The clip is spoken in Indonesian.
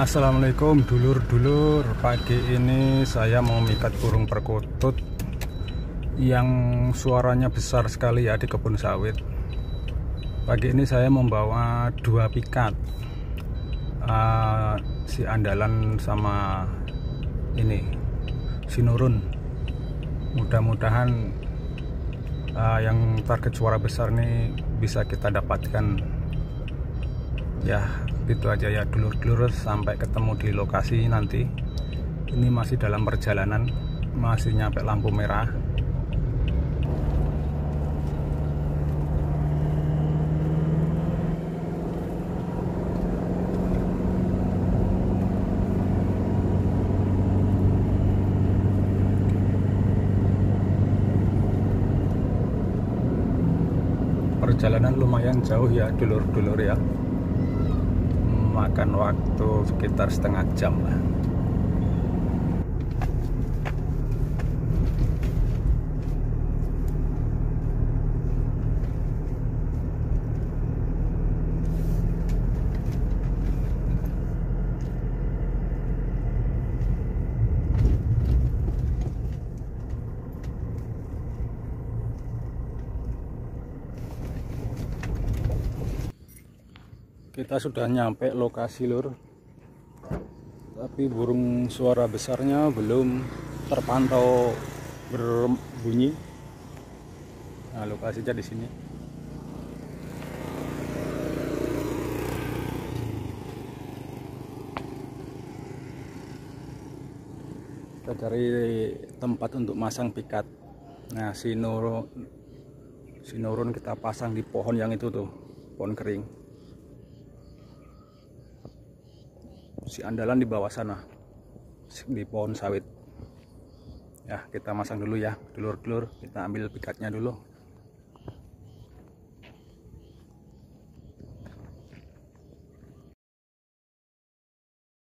Assalamualaikum dulur-dulur. Pagi ini saya mau mikat burung perkutut Yang suaranya besar sekali ya di kebun sawit. Pagi ini saya membawa dua pikat uh, Si andalan sama ini Si nurun. Mudah-mudahan uh, yang target suara besar ini bisa kita dapatkan. Ya gitu aja ya dulur-dulur sampai ketemu di lokasi nanti. Ini masih dalam perjalanan masih nyampe lampu merah. Perjalanan lumayan jauh ya dulur-dulur ya makan waktu sekitar setengah jam lah kita sudah nyampe lokasi lur. Tapi burung suara besarnya belum terpantau berbunyi. Nah lokasinya di sini. Kita cari tempat untuk masang pikat. Nah si nurun si nurun kita pasang di pohon yang itu tuh pohon kering si andalan di bawah sana di pohon sawit. Ya kita masang dulu ya dulur-dulur kita ambil pikatnya dulu